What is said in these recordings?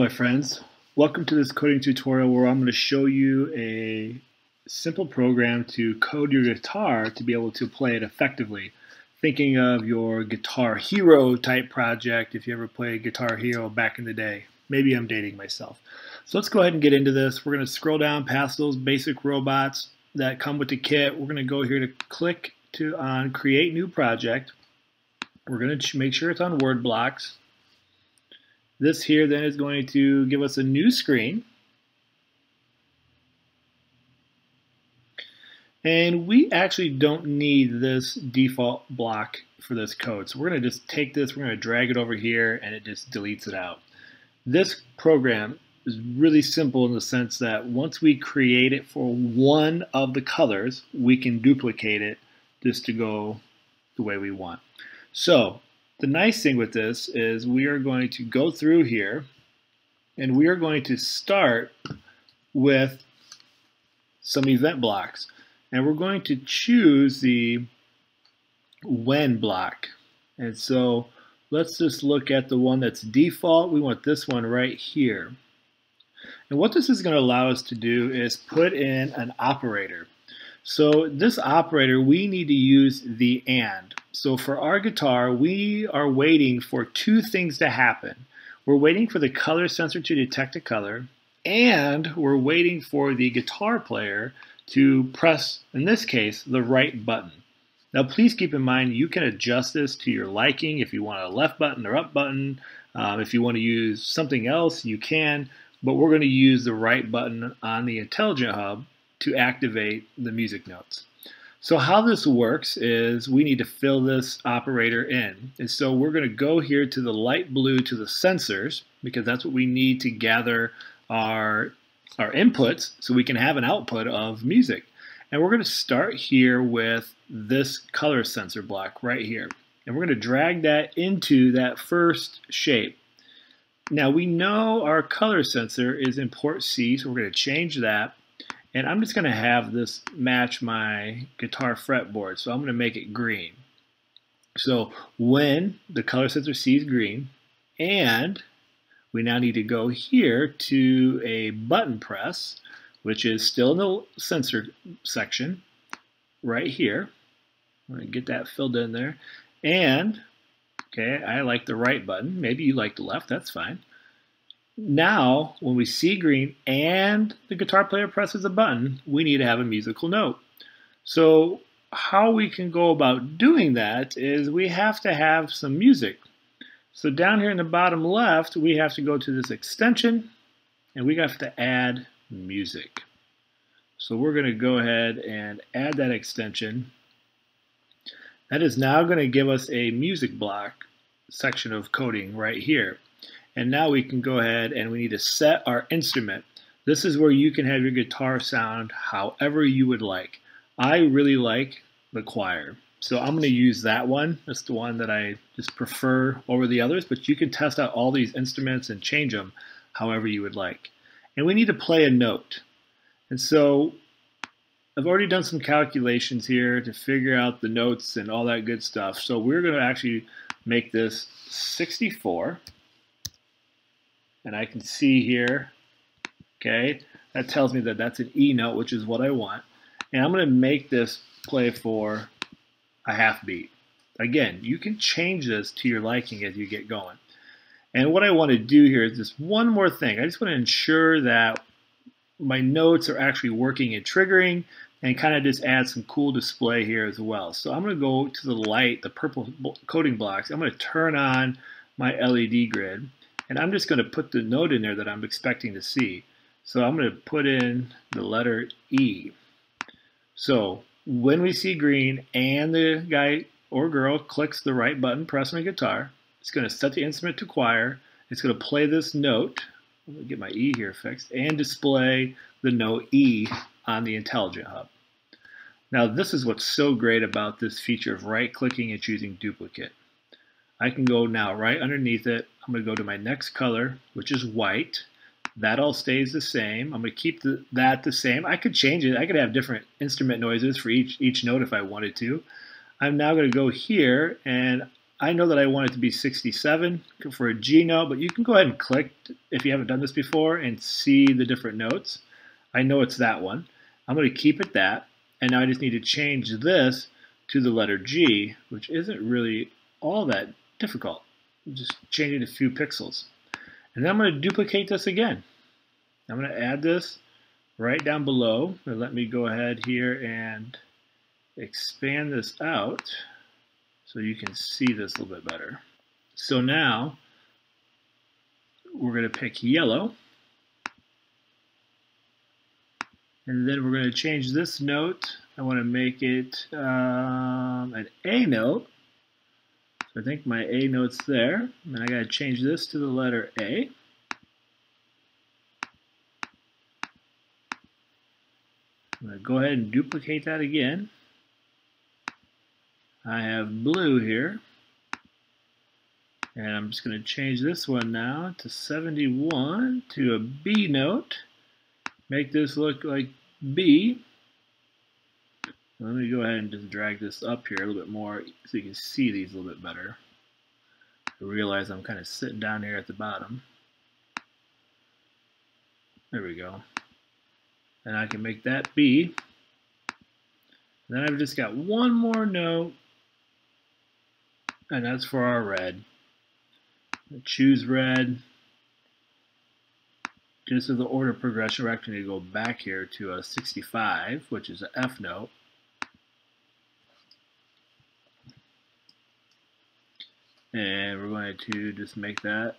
my friends. Welcome to this coding tutorial where I'm going to show you a simple program to code your guitar to be able to play it effectively. Thinking of your Guitar Hero type project if you ever played Guitar Hero back in the day. Maybe I'm dating myself. So let's go ahead and get into this. We're going to scroll down past those basic robots that come with the kit. We're going to go here to click to on Create New Project. We're going to make sure it's on Word Blocks. This here then is going to give us a new screen. And we actually don't need this default block for this code. So we're going to just take this, we're going to drag it over here, and it just deletes it out. This program is really simple in the sense that once we create it for one of the colors, we can duplicate it just to go the way we want. So the nice thing with this is we are going to go through here and we are going to start with some event blocks. And we're going to choose the when block. And so let's just look at the one that's default. We want this one right here. And what this is going to allow us to do is put in an operator. So this operator, we need to use the AND. So for our guitar, we are waiting for two things to happen. We're waiting for the color sensor to detect a color, and we're waiting for the guitar player to press, in this case, the right button. Now please keep in mind you can adjust this to your liking if you want a left button or up button. Um, if you want to use something else, you can, but we're going to use the right button on the Intelligent Hub to activate the music notes. So how this works is we need to fill this operator in. And so we're going to go here to the light blue to the sensors because that's what we need to gather our, our inputs so we can have an output of music. And we're going to start here with this color sensor block right here. And we're going to drag that into that first shape. Now we know our color sensor is in port C, so we're going to change that and I'm just going to have this match my guitar fretboard. So I'm going to make it green. So when the color sensor sees green, and we now need to go here to a button press, which is still in the sensor section, right here. I'm going to get that filled in there. And, okay, I like the right button. Maybe you like the left, that's fine. Now, when we see green and the guitar player presses a button, we need to have a musical note. So how we can go about doing that is we have to have some music. So down here in the bottom left, we have to go to this extension and we have to add music. So we're going to go ahead and add that extension. That is now going to give us a music block section of coding right here. And now we can go ahead and we need to set our instrument. This is where you can have your guitar sound however you would like. I really like the choir. So I'm going to use that one. That's the one that I just prefer over the others, but you can test out all these instruments and change them however you would like. And we need to play a note. And so I've already done some calculations here to figure out the notes and all that good stuff. So we're going to actually make this 64 and I can see here, okay, that tells me that that's an E note, which is what I want. And I'm going to make this play for a half beat. Again, you can change this to your liking as you get going. And what I want to do here is just one more thing. I just want to ensure that my notes are actually working and triggering and kind of just add some cool display here as well. So I'm going to go to the light, the purple coding blocks. I'm going to turn on my LED grid. And I'm just going to put the note in there that I'm expecting to see. So I'm going to put in the letter E. So when we see green and the guy or girl clicks the right button pressing the guitar, it's going to set the instrument to choir. It's going to play this note. Let me get my E here fixed and display the note E on the Intelligent Hub. Now this is what's so great about this feature of right clicking and choosing duplicate. I can go now right underneath it. I'm going to go to my next color, which is white. That all stays the same. I'm going to keep the, that the same. I could change it. I could have different instrument noises for each, each note if I wanted to. I'm now going to go here and I know that I want it to be 67 for a G note, but you can go ahead and click if you haven't done this before and see the different notes. I know it's that one. I'm going to keep it that, and now I just need to change this to the letter G, which isn't really all that difficult. Just change it a few pixels. And then I'm going to duplicate this again. I'm going to add this right down below. And let me go ahead here and expand this out so you can see this a little bit better. So now we're going to pick yellow. And then we're going to change this note. I want to make it um, an A note. So I think my A note's there. And I got to change this to the letter A. I'm to go ahead and duplicate that again. I have blue here. And I'm just going to change this one now to 71 to a B note. Make this look like B. Let me go ahead and just drag this up here a little bit more so you can see these a little bit better. I realize I'm kind of sitting down here at the bottom. There we go. And I can make that B. Then I've just got one more note and that's for our red. Choose red. Just as the order progression, we're actually going to go back here to a 65, which is an F note. And we're going to just make that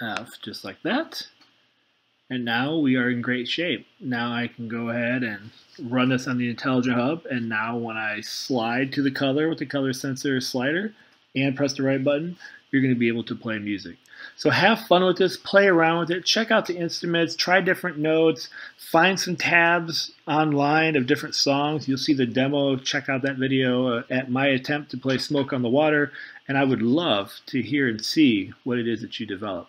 F just like that. And now we are in great shape. Now I can go ahead and run this on the Intelligent Hub. And now when I slide to the color with the color sensor slider and press the right button, you're going to be able to play music. So have fun with this, play around with it, check out the instruments, try different notes, find some tabs online of different songs. You'll see the demo, check out that video uh, at my attempt to play Smoke on the Water, and I would love to hear and see what it is that you develop.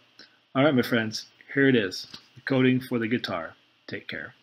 All right, my friends, here it is The coding for the guitar. Take care.